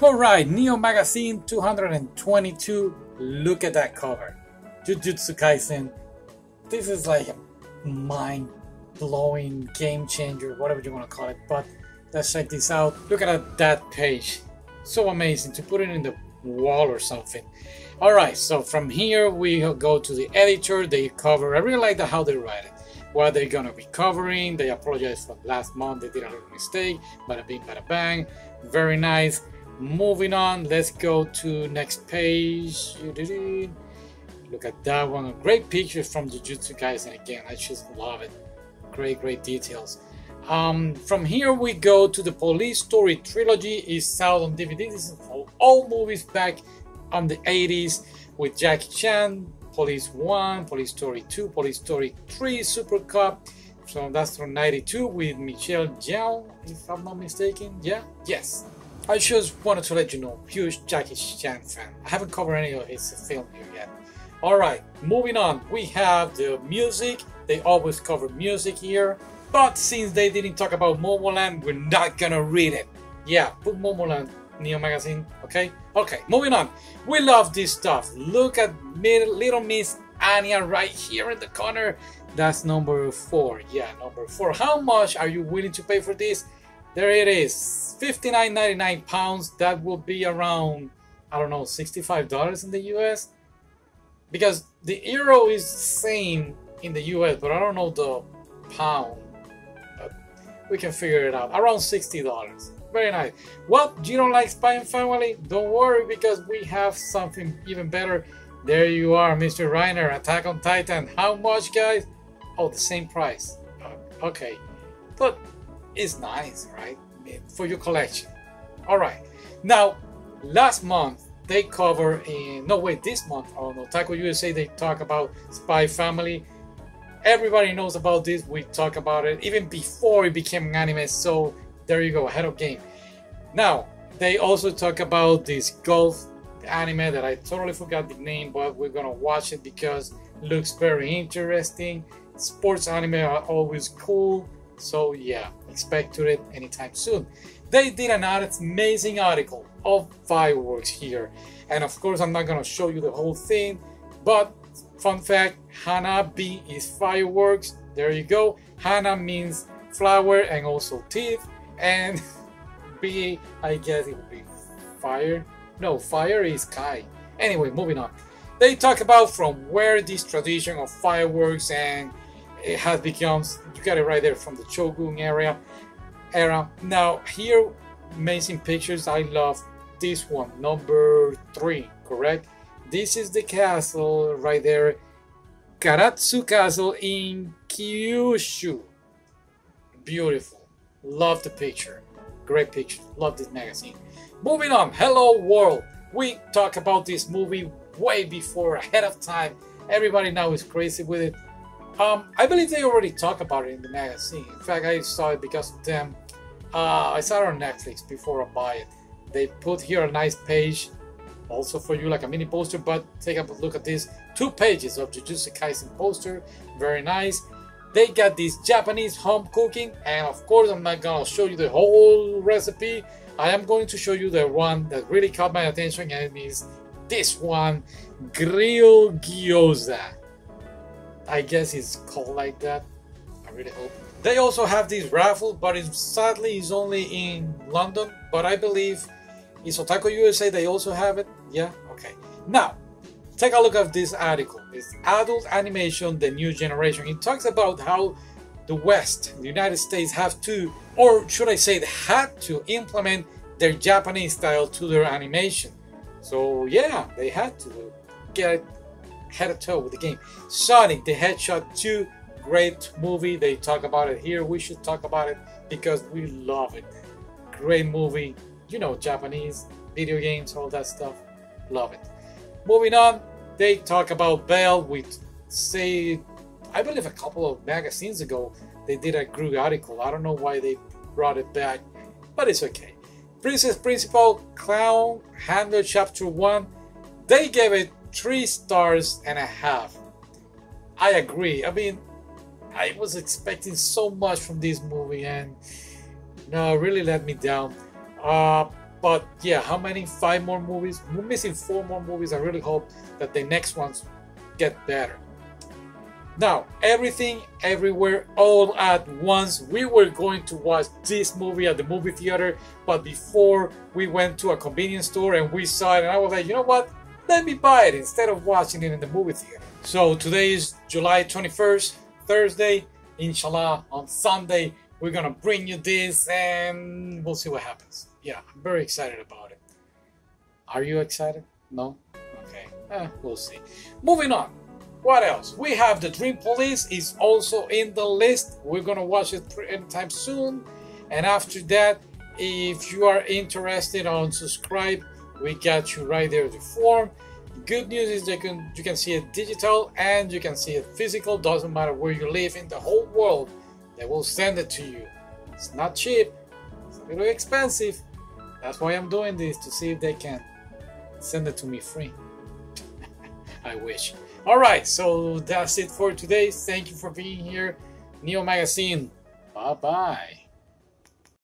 Alright, Neo Magazine 222. Look at that cover. Jujutsu Kaisen. This is like a mind blowing game changer, whatever you want to call it. But let's check this out. Look at that page. So amazing to put it in the wall or something. Alright, so from here we go to the editor. They cover, I really like the, how they write it. What they're gonna be covering. They apologize for last month. They did a little mistake. Bada bing, bada bang. Very nice. Moving on, let's go to next page. Look at that one. A Great picture from Jujutsu Kaisen again. I just love it. Great, great details. Um, from here we go to the Police Story trilogy. is out on DVD. This is all movies back on the 80s with Jackie Chan, Police 1, Police Story 2, Police Story 3, Super Cop. So that's from 92 with Michelle Yeoh, if I'm not mistaken. Yeah? Yes. I just wanted to let you know, huge Jackie Chan fan. I haven't covered any of his film here yet. Alright, moving on. We have the music. They always cover music here. But since they didn't talk about Momoland, we're not gonna read it. Yeah, put Momoland Neo Magazine, okay? Okay, moving on. We love this stuff. Look at Little Miss Anya right here in the corner. That's number four. Yeah, number four. How much are you willing to pay for this? There it is, 59.99 pounds. That will be around, I don't know, $65 in the US. Because the euro is same in the US, but I don't know the pound. But we can figure it out. Around $60. Very nice. What? You don't like Spy and Family? Don't worry because we have something even better. There you are, Mr. Reiner, Attack on Titan. How much, guys? Oh, the same price. Uh, okay. But is nice, right? For your collection. Alright. Now, last month they cover in no wait this month oh, on Otaku USA they talk about Spy Family. Everybody knows about this. We talk about it even before it became an anime. So there you go, ahead of game. Now they also talk about this golf anime that I totally forgot the name, but we're gonna watch it because it looks very interesting. Sports anime are always cool. So yeah, expect to it anytime soon. They did an amazing article of fireworks here. And of course, I'm not gonna show you the whole thing, but fun fact, Hanabi is fireworks. There you go. Hana means flower and also teeth. And B, I guess it would be fire. No, fire is Kai. Anyway, moving on. They talk about from where this tradition of fireworks and it has become you got it right there from the Shogun area era. Now here amazing pictures. I love this one, number three, correct? This is the castle right there. Karatsu Castle in Kyushu. Beautiful. Love the picture. Great picture. Love this magazine. Moving on. Hello World. We talk about this movie way before, ahead of time. Everybody now is crazy with it. Um, I believe they already talked about it in the magazine. In fact, I saw it because of them. Uh, I saw it on Netflix before I buy it. They put here a nice page, also for you, like a mini poster. But take a look at this: two pages of Jujutsu Kaisen poster, very nice. They got this Japanese home cooking, and of course, I'm not gonna show you the whole recipe. I am going to show you the one that really caught my attention, and it is this one, grilled gyoza. I guess it's called like that. I really hope. They also have this raffle, but it sadly it's only in London. But I believe in Otaku USA they also have it. Yeah, okay. Now, take a look at this article. It's Adult Animation: The New Generation. It talks about how the West, the United States, have to, or should I say, had to implement their Japanese style to their animation. So yeah, they had to get head to toe with the game. Sonic the Hedgehog 2, great movie. They talk about it here. We should talk about it because we love it. Great movie. You know, Japanese video games, all that stuff. Love it. Moving on, they talk about Belle. We say, I believe a couple of magazines ago, they did a group article. I don't know why they brought it back, but it's okay. Princess Principal Crown Handler Chapter 1, they gave it three stars and a half. I agree. I mean, I was expecting so much from this movie, and no, really let me down. Uh, But yeah, how many? Five more movies. We're missing four more movies. I really hope that the next ones get better. Now, everything, everywhere, all at once. We were going to watch this movie at the movie theater, but before we went to a convenience store and we saw it, and I was like, you know what? Let me buy it instead of watching it in the movie theater. So today is July 21st, Thursday. Inshallah, on Sunday, we're gonna bring you this and we'll see what happens. Yeah, I'm very excited about it. Are you excited? No? Okay, eh, we'll see. Moving on. What else? We have the Dream Police is also in the list. We're gonna watch it anytime soon. And after that, if you are interested on subscribe, we got you right there the form. Good news is you can you can see it digital and you can see it physical. Doesn't matter where you live in the whole world, they will send it to you. It's not cheap. It's a little expensive. That's why I'm doing this to see if they can send it to me free. I wish. All right, so that's it for today. Thank you for being here. Neo Magazine. Bye bye.